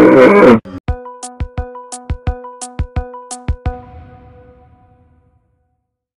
you